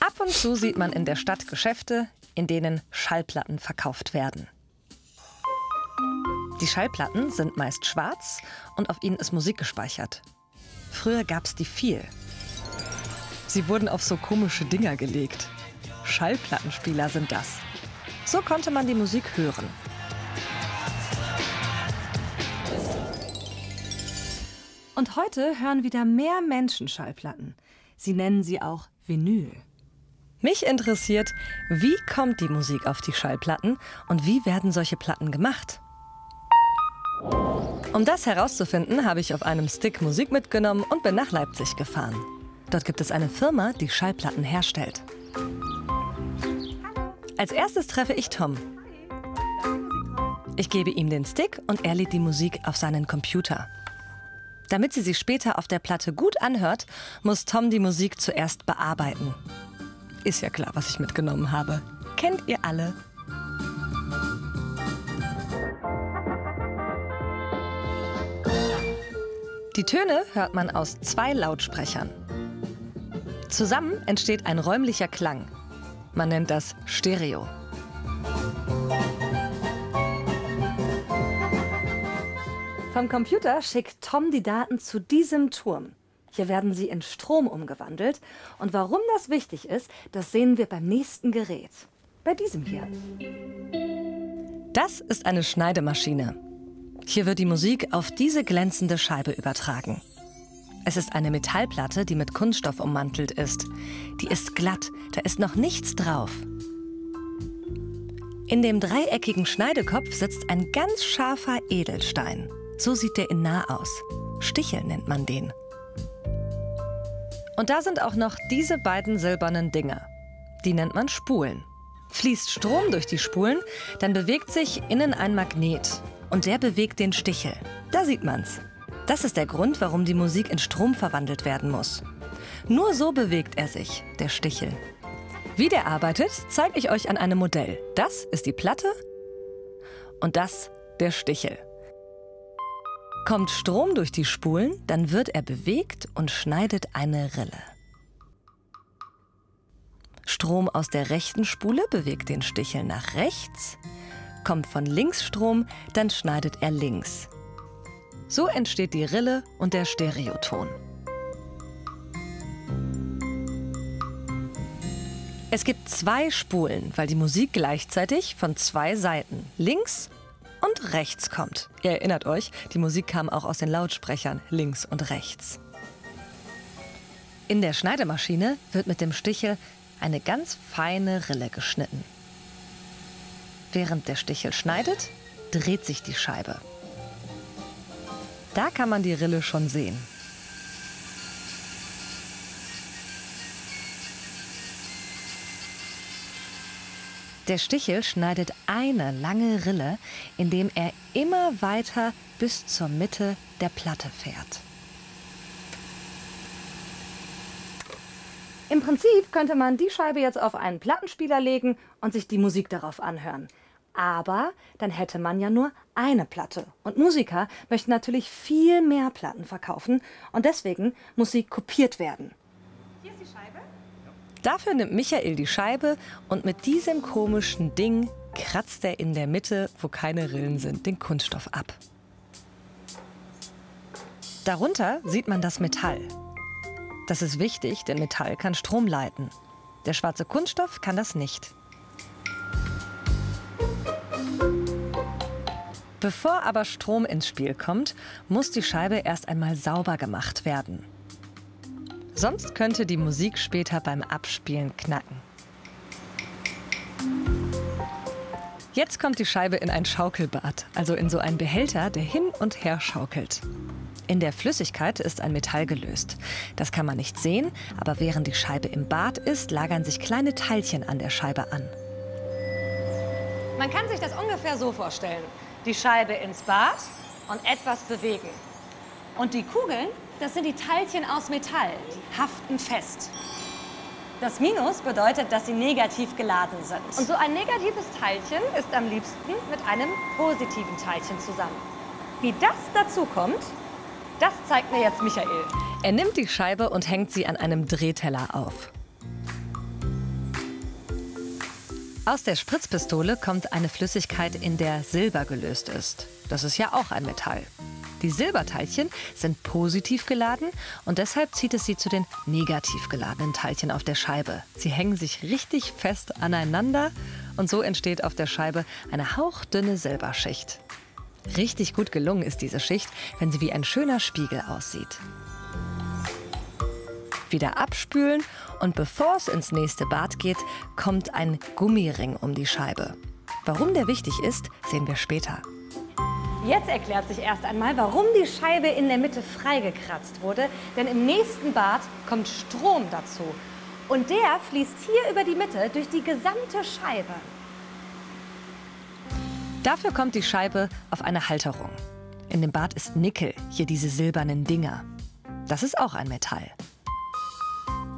Ab und zu sieht man in der Stadt Geschäfte, in denen Schallplatten verkauft werden. Die Schallplatten sind meist schwarz und auf ihnen ist Musik gespeichert. Früher gab es die viel. Sie wurden auf so komische Dinger gelegt. Schallplattenspieler sind das. So konnte man die Musik hören. Und heute hören wieder mehr Menschen Schallplatten. Sie nennen sie auch Vinyl. Mich interessiert, wie kommt die Musik auf die Schallplatten und wie werden solche Platten gemacht? Um das herauszufinden, habe ich auf einem Stick Musik mitgenommen und bin nach Leipzig gefahren. Dort gibt es eine Firma, die Schallplatten herstellt. Als erstes treffe ich Tom. Ich gebe ihm den Stick und er lädt die Musik auf seinen Computer. Damit sie sich später auf der Platte gut anhört, muss Tom die Musik zuerst bearbeiten. Ist ja klar, was ich mitgenommen habe. Kennt ihr alle? Die Töne hört man aus zwei Lautsprechern. Zusammen entsteht ein räumlicher Klang. Man nennt das Stereo. Vom Computer schickt Tom die Daten zu diesem Turm. Hier werden sie in Strom umgewandelt. Und warum das wichtig ist, das sehen wir beim nächsten Gerät. Bei diesem hier. Das ist eine Schneidemaschine. Hier wird die Musik auf diese glänzende Scheibe übertragen. Es ist eine Metallplatte, die mit Kunststoff ummantelt ist. Die ist glatt, da ist noch nichts drauf. In dem dreieckigen Schneidekopf sitzt ein ganz scharfer Edelstein. So sieht der in nah aus. Stichel nennt man den. Und da sind auch noch diese beiden silbernen Dinger. Die nennt man Spulen. Fließt Strom durch die Spulen, dann bewegt sich innen ein Magnet und der bewegt den Stichel. Da sieht man's. Das ist der Grund, warum die Musik in Strom verwandelt werden muss. Nur so bewegt er sich, der Stichel. Wie der arbeitet, zeige ich euch an einem Modell. Das ist die Platte und das der Stichel. Kommt Strom durch die Spulen, dann wird er bewegt und schneidet eine Rille. Strom aus der rechten Spule bewegt den Stichel nach rechts Kommt von links Strom, dann schneidet er links. So entsteht die Rille und der Stereoton. Es gibt zwei Spulen, weil die Musik gleichzeitig von zwei Seiten, links und rechts kommt. Ihr erinnert euch, die Musik kam auch aus den Lautsprechern links und rechts. In der Schneidemaschine wird mit dem Stichel eine ganz feine Rille geschnitten. Während der Stichel schneidet, dreht sich die Scheibe. Da kann man die Rille schon sehen. Der Stichel schneidet eine lange Rille, indem er immer weiter bis zur Mitte der Platte fährt. Im Prinzip könnte man die Scheibe jetzt auf einen Plattenspieler legen und sich die Musik darauf anhören. Aber dann hätte man ja nur eine Platte. Und Musiker möchten natürlich viel mehr Platten verkaufen. Und deswegen muss sie kopiert werden. Hier ist die Scheibe. Dafür nimmt Michael die Scheibe und mit diesem komischen Ding kratzt er in der Mitte, wo keine Rillen sind, den Kunststoff ab. Darunter sieht man das Metall. Das ist wichtig, denn Metall kann Strom leiten. Der schwarze Kunststoff kann das nicht. Bevor aber Strom ins Spiel kommt, muss die Scheibe erst einmal sauber gemacht werden. Sonst könnte die Musik später beim Abspielen knacken. Jetzt kommt die Scheibe in ein Schaukelbad, also in so einen Behälter, der hin und her schaukelt. In der Flüssigkeit ist ein Metall gelöst. Das kann man nicht sehen, aber während die Scheibe im Bad ist, lagern sich kleine Teilchen an der Scheibe an. Man kann sich das ungefähr so vorstellen die Scheibe ins Bad und etwas bewegen. Und die Kugeln, das sind die Teilchen aus Metall, die haften fest. Das Minus bedeutet, dass sie negativ geladen sind. Und so ein negatives Teilchen ist am liebsten mit einem positiven Teilchen zusammen. Wie das dazu kommt, Das zeigt mir jetzt Michael. Er nimmt die Scheibe und hängt sie an einem Drehteller auf. Aus der Spritzpistole kommt eine Flüssigkeit, in der Silber gelöst ist. Das ist ja auch ein Metall. Die Silberteilchen sind positiv geladen und deshalb zieht es sie zu den negativ geladenen Teilchen auf der Scheibe. Sie hängen sich richtig fest aneinander und so entsteht auf der Scheibe eine hauchdünne Silberschicht. Richtig gut gelungen ist diese Schicht, wenn sie wie ein schöner Spiegel aussieht. Wieder abspülen und bevor es ins nächste Bad geht, kommt ein Gummiring um die Scheibe. Warum der wichtig ist, sehen wir später. Jetzt erklärt sich erst einmal, warum die Scheibe in der Mitte freigekratzt wurde. Denn im nächsten Bad kommt Strom dazu. Und der fließt hier über die Mitte durch die gesamte Scheibe. Dafür kommt die Scheibe auf eine Halterung. In dem Bad ist Nickel, hier diese silbernen Dinger. Das ist auch ein Metall.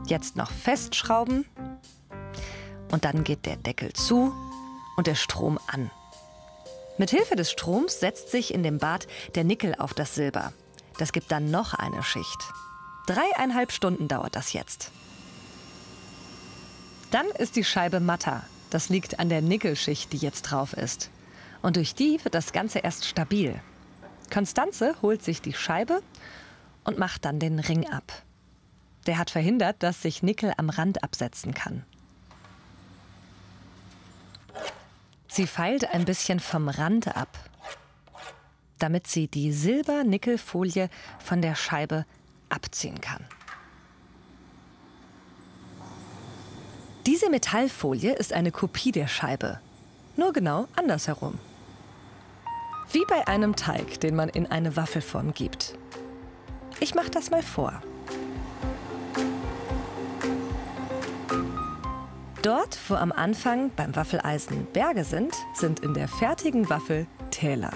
Jetzt noch festschrauben und dann geht der Deckel zu und der Strom an. Mit Hilfe des Stroms setzt sich in dem Bad der Nickel auf das Silber. Das gibt dann noch eine Schicht. Dreieinhalb Stunden dauert das jetzt. Dann ist die Scheibe matter. Das liegt an der Nickelschicht, die jetzt drauf ist. Und durch die wird das Ganze erst stabil. Konstanze holt sich die Scheibe und macht dann den Ring ab. Der hat verhindert, dass sich Nickel am Rand absetzen kann. Sie feilt ein bisschen vom Rand ab, damit sie die Silber-Nickelfolie von der Scheibe abziehen kann. Diese Metallfolie ist eine Kopie der Scheibe, nur genau andersherum. Wie bei einem Teig, den man in eine Waffelform gibt. Ich mache das mal vor. Dort, wo am Anfang beim Waffeleisen Berge sind, sind in der fertigen Waffel Täler.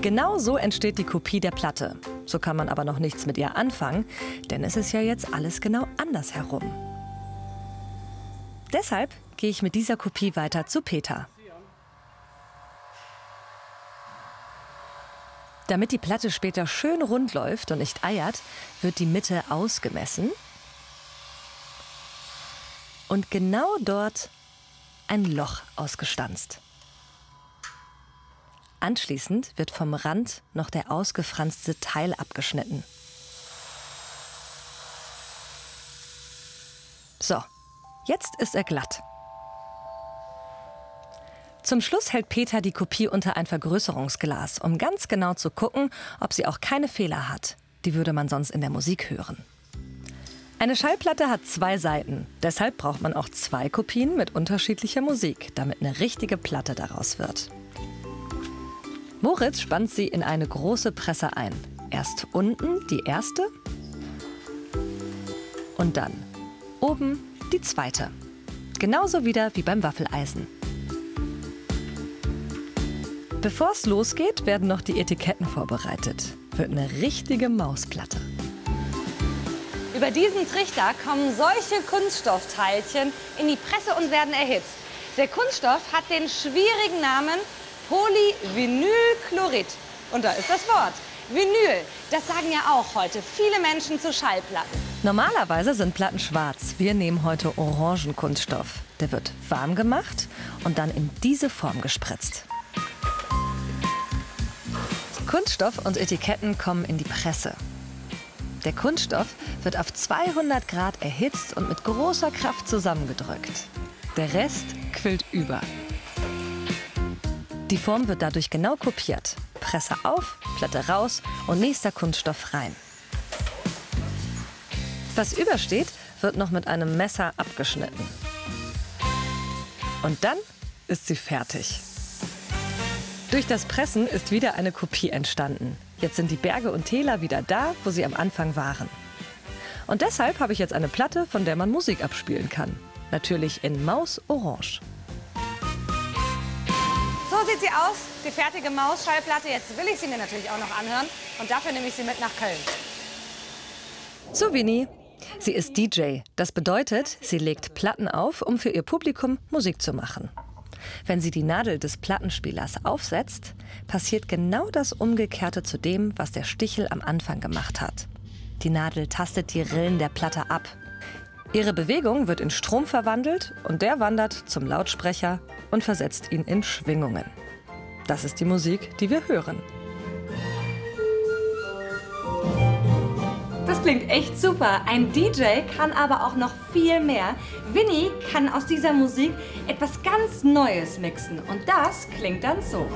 Genau so entsteht die Kopie der Platte. So kann man aber noch nichts mit ihr anfangen, denn es ist ja jetzt alles genau andersherum. Deshalb gehe ich mit dieser Kopie weiter zu Peter. Damit die Platte später schön rund läuft und nicht eiert, wird die Mitte ausgemessen und genau dort ein Loch ausgestanzt. Anschließend wird vom Rand noch der ausgefranste Teil abgeschnitten. So, jetzt ist er glatt. Zum Schluss hält Peter die Kopie unter ein Vergrößerungsglas, um ganz genau zu gucken, ob sie auch keine Fehler hat. Die würde man sonst in der Musik hören. Eine Schallplatte hat zwei Seiten. Deshalb braucht man auch zwei Kopien mit unterschiedlicher Musik, damit eine richtige Platte daraus wird. Moritz spannt sie in eine große Presse ein. Erst unten die erste und dann oben die zweite. Genauso wieder wie beim Waffeleisen. Bevor es losgeht, werden noch die Etiketten vorbereitet. Wird eine richtige Mausplatte. Über diesen Trichter kommen solche Kunststoffteilchen in die Presse und werden erhitzt. Der Kunststoff hat den schwierigen Namen Polyvinylchlorid. Und da ist das Wort. Vinyl, das sagen ja auch heute viele Menschen zu Schallplatten. Normalerweise sind Platten schwarz. Wir nehmen heute Orangenkunststoff. Der wird warm gemacht und dann in diese Form gespritzt. Kunststoff und Etiketten kommen in die Presse. Der Kunststoff wird auf 200 Grad erhitzt und mit großer Kraft zusammengedrückt. Der Rest quillt über. Die Form wird dadurch genau kopiert. Presse auf, Platte raus und nächster Kunststoff rein. Was übersteht, wird noch mit einem Messer abgeschnitten. Und dann ist sie fertig. Durch das Pressen ist wieder eine Kopie entstanden. Jetzt sind die Berge und Täler wieder da, wo sie am Anfang waren. Und deshalb habe ich jetzt eine Platte, von der man Musik abspielen kann. Natürlich in Maus Orange. So sieht sie aus, die fertige Maus-Schallplatte. Jetzt will ich sie mir natürlich auch noch anhören. Und dafür nehme ich sie mit nach Köln. So, Winnie. Sie ist DJ. Das bedeutet, sie legt Platten auf, um für ihr Publikum Musik zu machen. Wenn sie die Nadel des Plattenspielers aufsetzt, passiert genau das Umgekehrte zu dem, was der Stichel am Anfang gemacht hat. Die Nadel tastet die Rillen der Platte ab. Ihre Bewegung wird in Strom verwandelt und der wandert zum Lautsprecher und versetzt ihn in Schwingungen. Das ist die Musik, die wir hören. Das klingt echt super. Ein DJ kann aber auch noch viel mehr. Winnie kann aus dieser Musik etwas ganz Neues mixen. Und das klingt dann so.